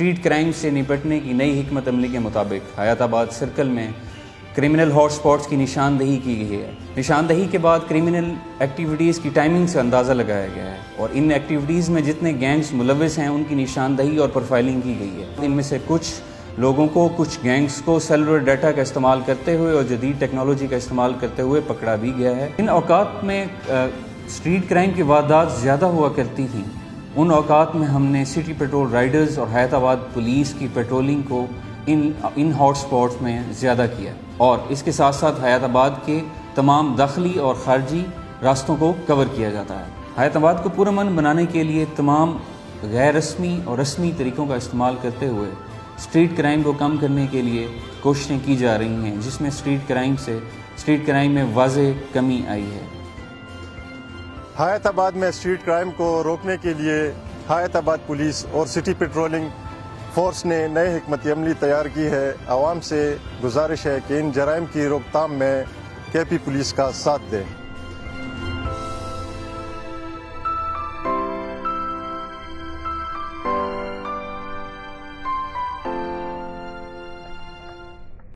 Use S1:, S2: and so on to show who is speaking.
S1: Street crime से निपटने की नई हमत अमली के मुताबिक हयाताबाद सर्कल में क्रिमिनल हॉट स्पॉट्स की निशानदही की गई है। निशानदही के बाद क्रिमिनल एक्टिविटीज़ की टाइमिंग से अंदाज़ा लगाया गया है और इन एक्टिविटीज़ में जितने गैंग्स मुलविस हैं, उनकी निशानदही और प्रोफाइलिंग की गई है। इनमें से कुछ लोगों को, कुछ गैंग्स को सेलुलर डाटा का इस्तेमाल करते हुए और जदीद टेक्नोलॉजी का इस्तेमाल करते हुए पकड़ा भी गया है। इन अवकात में स्ट्रीट क्राइम की वारदात ज़्यादा हुआ करती थी। उन अवकात में हमने सिटी पेट्रोल राइडर्स और हैदराबाद पुलिस की पेट्रोलिंग को इन इन हॉट स्पॉट्स में ज़्यादा किया और इसके साथ साथ हैदराबाद के तमाम दखली और ख़ारजी रास्तों को कवर किया जाता है। हैदराबाद को पुरमन बनाने के लिए तमाम गैर रस्मी और रस्मी तरीक़ों का इस्तेमाल करते हुए स्ट्रीट क्राइम को कम करने के लिए कोशिशें की जा रही हैं, जिसमें स्ट्रीट क्राइम से, स्ट्रीट क्राइम में वाज कमी आई है।
S2: हायताबाद में स्ट्रीट क्राइम को रोकने के लिए हायताबाद पुलिस और सिटी पेट्रोलिंग फोर्स ने नए हमत अमली तैयार की है। आवाम से गुजारिश है कि इन जराइम की रोकथाम में के पी पुलिस का साथ दें।